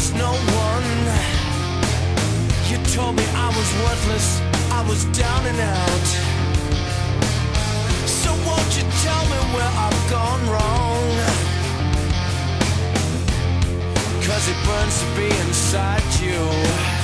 was no one. You told me I was worthless, I was down and out. So won't you tell me where I've gone wrong? Cause it burns to be inside you.